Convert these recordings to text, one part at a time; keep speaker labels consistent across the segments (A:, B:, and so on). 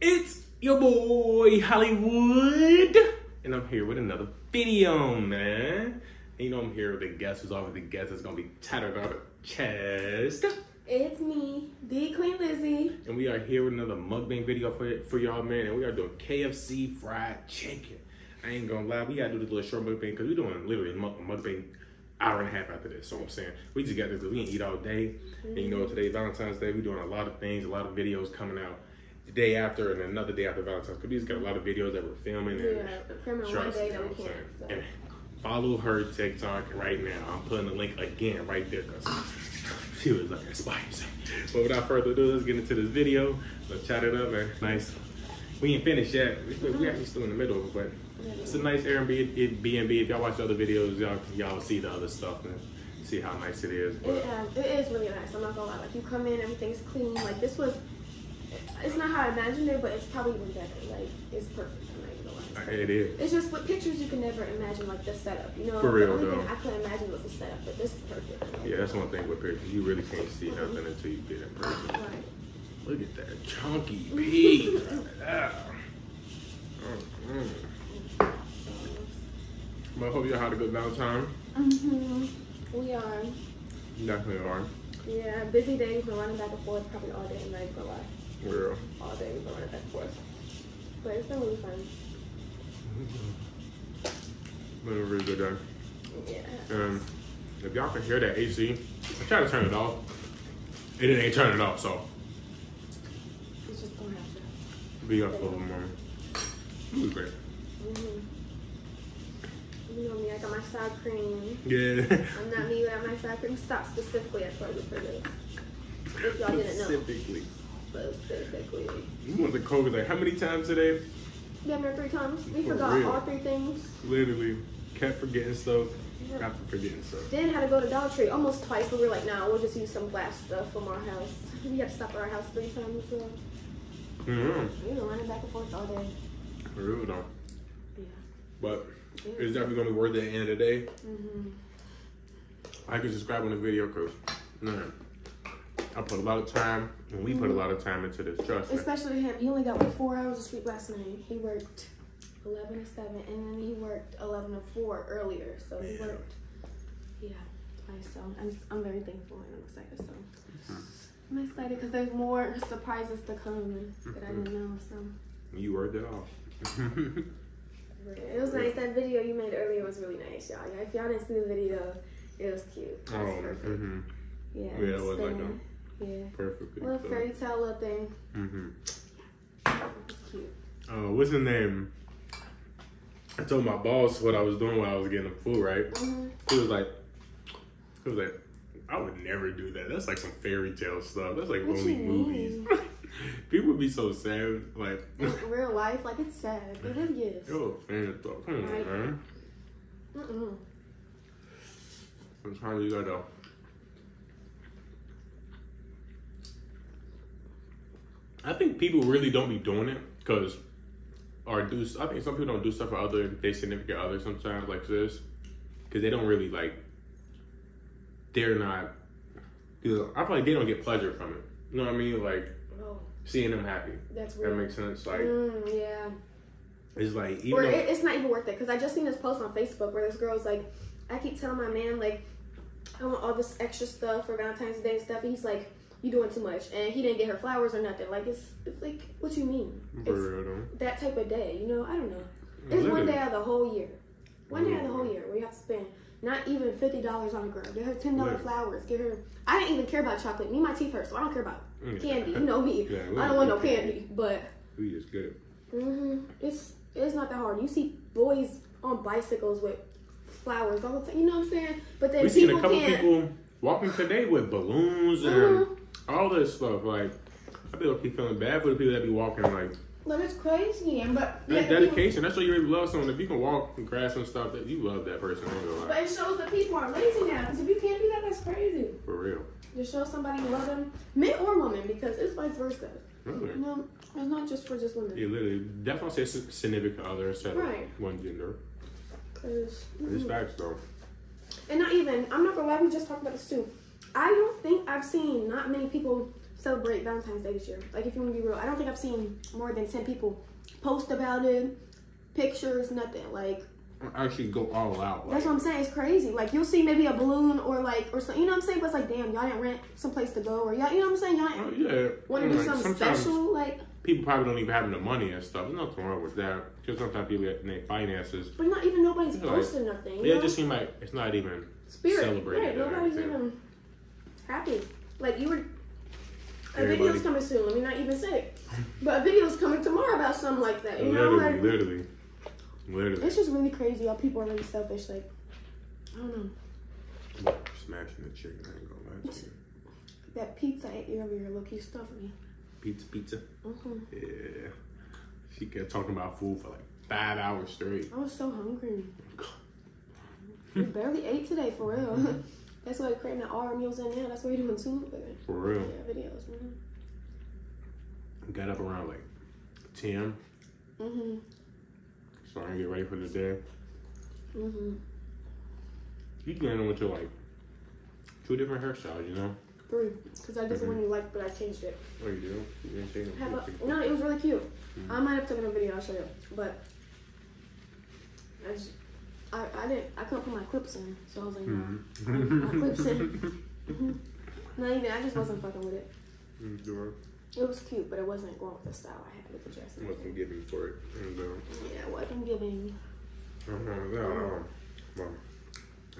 A: It's your boy Hollywood, and I'm here with another video, man. And you know I'm here with the guest who's always the guest that's gonna be tattered out of chest.
B: It's me, the Queen Lizzie.
A: And we are here with another mukbang video for, for y'all, man. And we are doing KFC fried chicken. I ain't gonna lie, we gotta do this little short mukbang because we're doing literally a muk- mukbang hour and a half after this. So I'm saying we just got this because we can eat all day. And you know, today Valentine's Day, we're doing a lot of things, a lot of videos coming out the day after and another day after Valentine's. Because we just got a lot of videos that we're filming. And
B: Yeah, filming one
A: Trust
B: day
A: me,
B: that we
A: you know what I'm
B: can't. So.
A: And follow her TikTok right now. I'm putting the link again right there because she was like a inspired. But without further ado, let's get into this video. Let's chat it up, man. Nice. We ain't finished yet. We, we actually still in the middle, of it, but it's a nice Airbnb. B&B. If y'all watch the other videos, y'all y'all see the other stuff and see how nice it is. But
B: It, uh, it is really nice. I'm not gonna lie. Like you come in, everything's clean. Like this was. It's not how I imagined it, but it's probably even better. Like it's perfect. I'm not even
A: it is.
B: It's just with pictures you can never imagine like the setup. You know,
A: For real,
B: the only
A: though.
B: thing I couldn't imagine was the setup, but this is perfect.
A: Yeah, that's one thing with pictures. You really can't see nothing until you get in person.
B: Right.
A: Look at that chunky piece. yeah. Mm-mm. But I hope y'all had a good Valentine.
B: Mm-hmm. We are.
A: You Definitely are.
B: Yeah, busy day. We've been running back and forth probably all day. I'm not even gonna lie.
A: We're
B: All day we've been running back and forth. But it's been really fun.
A: been a really good day.
B: Yeah.
A: Um, if y'all can hear that AC, I try to turn it off. It didn't ain't it off, so
B: It's just gonna have to.
A: be up a little more. It was great.
B: Mm-hmm. You know me, I got my sour cream.
A: Yeah.
B: I'm not me without my sour cream. Stop specifically at Target for this. If y'all didn't know.
A: Specifically.
B: Specifically.
A: You want the coke like how many times today?
B: Been there three times. We
A: For
B: forgot
A: real.
B: all three things.
A: Literally kept forgetting stuff. After forgetting stuff.
B: Then had to go to Dollar Tree almost twice, but we were like, nah, we'll just use some glass stuff from our house. We had to stop at our house three times. So,
A: Mm-hmm.
B: you know, running back and forth all day.
A: For real though.
B: Yeah.
A: But it's definitely gonna be worth it at the end of the day.
B: Mm-hmm.
A: I can subscribe on the video because man, I put a lot of time and we put a lot of time into this. Trust me.
B: Especially him. He only got like four hours of sleep last night. He worked 11 to 7, and then he worked 11 to 4 earlier. So he
A: Yeah.
B: worked, yeah, twice. So I'm, I'm very thankful and I'm excited. So I'm excited because there's more surprises to come that I didn't know. So
A: You worked it off.
B: it was nice. That video you made earlier was really nice, y'all. If y'all didn't see the video, it was cute. It
A: oh,
B: perfect.
A: mm-hmm.
B: Yeah,
A: Yeah, it was like
B: spinning. Yeah.
A: perfectly.
B: Little fairy tale little thing.
A: Mm-hmm.
B: Cute.
A: Uh, what's his name? I told my boss what I was doing while I was getting the food, right?
B: Mhm.
A: He was like, he was like, I would never do that. That's like some fairy tale stuff. That's like
B: What
A: only movies. People would be so sad. Like,
B: In real life, like it's sad. It really is.
A: yo, fan stuff. Come on,
B: Right.
A: man.
B: Mm-mm.
A: Sometimes you gotta. I think people really don't be doing it because, or do. I think some people don't do stuff for other their significant others sometimes like this, because they don't really like. They're not. Cause I feel like they don't get pleasure from it. You know what I mean? Like
B: Oh,
A: seeing them happy.
B: that's
A: That makes sense. Like
B: Mm, yeah.
A: it's like
B: Or
A: though,
B: it, it's not even worth it because I just seen this post on Facebook where this girl's like, I keep telling my man like, I want all this extra stuff for Valentine's Day and stuff. And he's like, you doing too much, and he didn't get her flowers or nothing. Like it's, it's like, what you mean? It's that type of day, you know? I don't know. It's one day out of the whole year. One day out of the
A: Mm.
B: whole year where you have to spend not even fifty dollars on a girl. Get her ten dollar flowers. Get her. I didn't even care about chocolate. Me, my teeth hurt, so I don't care about
A: Mm.
B: candy. You know me.
A: Yeah,
B: I don't want no
A: literally.
B: candy, but
A: We good.
B: hmm it's it's not that hard. You see boys on bicycles with flowers all the time. You know what I'm saying? But then
A: We seen a couple
B: can't.
A: people walking today with balloons and
B: Mhm.
A: All this stuff. Like, I feel keep feeling bad for the people that be walking. Like,
B: Like it's crazy, and but the people-
A: dedication. That's what you really love someone. If you can walk and grab some stuff, that you love that person. I ain't gonna
B: But it shows that people are lazy now. Because if you can't do that, that's crazy.
A: For real.
B: Just show somebody you love them, men or women, because it's vice versa.
A: Really.
B: You know, it's not just for just women.
A: Yeah, literally. Definitely say significant other instead of
B: Right.
A: one gender.
B: Cause,
A: It's
B: mhm.
A: facts though.
B: and not even. I'm not gonna lie. We just talked about this too. I don't think I've seen not many people celebrate Valentine's Day this year. Like, if you want to be real, I don't think I've seen more than 10 people post about it, pictures, nothing. Like,
A: Actually, go all out. Like,
B: that's what I'm saying. It's crazy. Like, you'll see maybe a balloon or like, or something, you know what I'm saying? But it's like, damn, y'all didn't rent someplace to go, or y'all, you know what I'm saying? Y'all didn't oh,
A: yeah.
B: want to do
A: Like,
B: something special. Like,
A: People probably don't even have the money and stuff. There's nothing wrong with that. Because sometimes people get their finances.
B: but not even nobody's
A: Like,
B: posting nothing. You
A: Yeah,
B: know?
A: it just seems like it's not even
B: spirit.
A: celebrated
B: Right, nobody's happy. Like you were. A
A: Everybody-
B: video's coming soon. Let me not even say it. But a video's coming tomorrow about something like that. You know,
A: literally,
B: like
A: literally, literally.
B: it's just really crazy how people are really selfish. Like I don't know.
A: Smashing the chicken. I ain't gonna lie to you.
B: That pizza I ate earlier, look, you stuffed me.
A: Pizza, pizza.
B: hmm
A: Yeah. She kept talking about food for like five hours straight.
B: I was so hungry. We barely ate today for real. That's why creating the R meals in now. That's why we're doing two
A: For real.
B: yeah, videos. Mm-hmm.
A: Got up around like 10.
B: Mm-hmm.
A: Starting to get ready for the day.
B: Mm-hmm.
A: You can went to like two different hairstyles, you know?
B: Three. Because I did the one you liked, but I changed it.
A: Oh, you do? You didn't them.
B: a, no, it was really cute. I might have taken a video. I'll show you. But I just, I, I didn't, I couldn't put my clips in, so I was like, no, my clips in. Not even. I just wasn't fucking with it.
A: Mm, sure.
B: It was cute, but it wasn't going with the style I had with the dress. and
A: Wasn't
B: everything.
A: giving for it. And, uh,
B: Yeah, it wasn't giving.
A: uh, uh, well,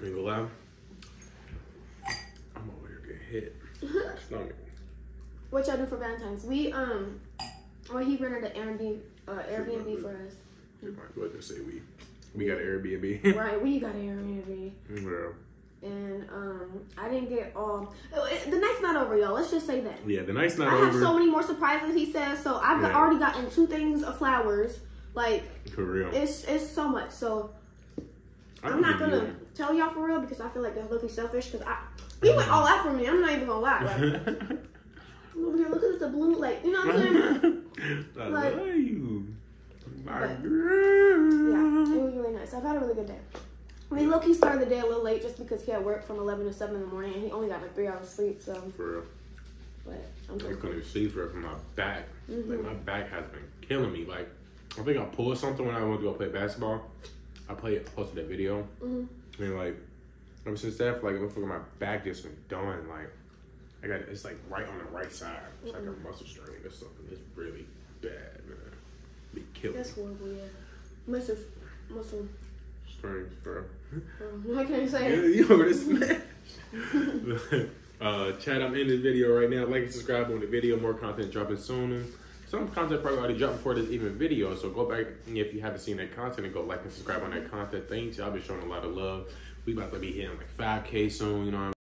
A: I ain't gonna lie. I'm over here getting hit. Stomach.
B: What y'all do for Valentine's? We um, well, he rented an Airbnb, uh, Airbnb for us.
A: If I was to say we, we got Airbnb.
B: Right, we got an Airbnb. and um, I didn't get all. The night's not over, y'all. Let's just say that.
A: yeah, the night's not over.
B: I have so many more surprises. He says so. I've
A: Yeah.
B: already gotten two things of flowers. Like
A: for real.
B: it's it's so much. So
A: I
B: I'm not gonna tell y'all for real because I feel like that's looking selfish. Because I he went all out for me. I'm not even gonna lie. Like. I'm over here looking at the blue, like you know what I'm saying?
A: I
B: Like-
A: love you. My
B: But-
A: girl.
B: Yeah, it was really nice. I've had a really good day. I mean, lowkey started the day a little late just because he had work from 11 to 7 in the morning and he only got like three hours sleep. So,
A: For real.
B: but I'm
A: I
B: just
A: couldn't see for from my back.
B: Mm-hmm.
A: Like my back has been killing me. Like I think I pulled something when I went to go play basketball. I played posted that video.
B: Mhm.
A: And like ever since that, like it looks like my back just been done. Like I got it's like right on the right side. It's like a muscle strain or something. It's really bad, man. Be killing
B: that's
A: me.
B: horrible. Yeah, muscle, muscle.
A: Strain, bro.
B: Um, how can I say
A: Yeah,
B: it?
A: you over this man. uh, Chad, I'm in the video right now. Like and subscribe on the video. More content dropping soon. Some content probably already dropped before this even video. So go back if you haven't seen that content and go like and subscribe on that content. Thanks. Y'all been showing a lot of love. We about to be hitting like 5K soon. You know what I'm